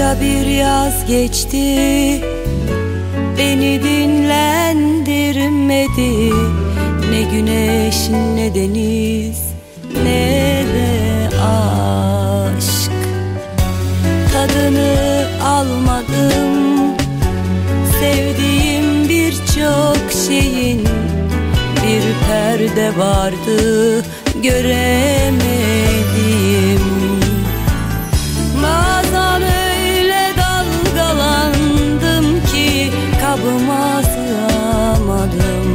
bir yaz geçti. Beni dinlendirmedi. Ne güneş ne deniz ne de aşk. Tadını almadım. Sevdiğim birçok şeyin Bir perde vardı. Göremedim kabıma sığamadım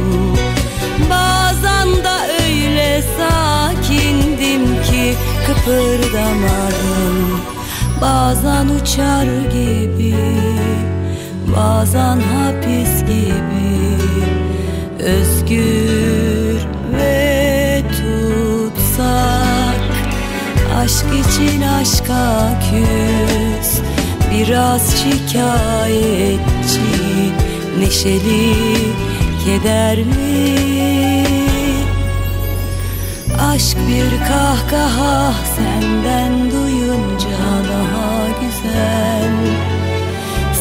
Bazen de öyle sakindim ki kıpırdamadım. Bazen uçar gibi Bazen hapis gibi. Özgür ve tutsak Aşk için aşka küs. Biraz şikayetçi Neşeli, kederli Aşk bir kahkaha senden duyunca daha güzel.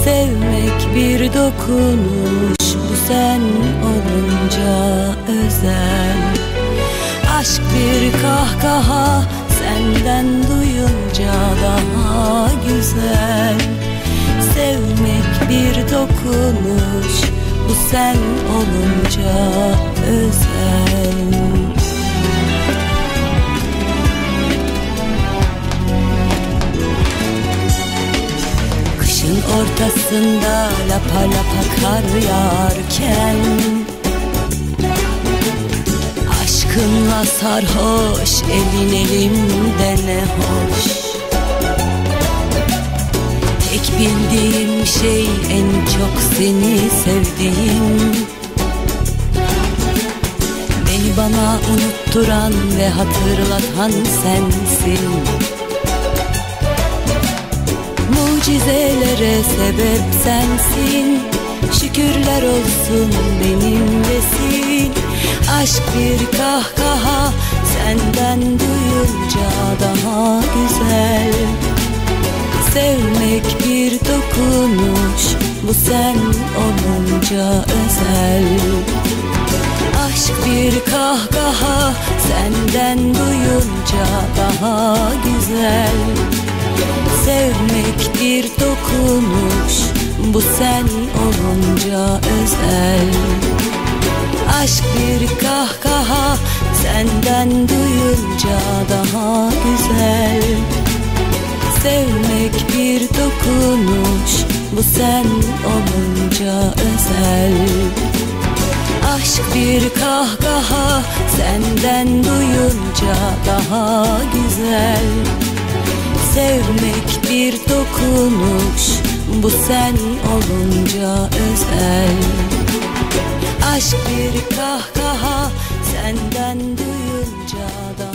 Sevmek bir dokunuş bu sen olunca özel. Aşk bir kahkaha senden duyunca daha güzel. Sevmek bir dokunuş sen olunca özel. Kışın ortasında lapa lapa kar yağarken Aşkınla sarhoş elin elimde ne hoş seni sevdiğim. Beni bana unutturan ve hatırlatan sensin. Mucizelere sebep sensin. Şükürler olsun benimlesin Aşk bir kahkaha senden duyunca daha güzel. Sevmek bu sen olunca özel. Aşk bir kahkaha senden duyunca daha güzel. Sevmek bir dokunuş bu sen olunca özel. Aşk bir kahkaha senden duyunca daha bu sen olunca özel. Aşk bir kahkaha senden duyunca daha güzel. Sevmek bir dokunuş bu sen olunca özel. Aşk bir kahkaha senden duyunca daha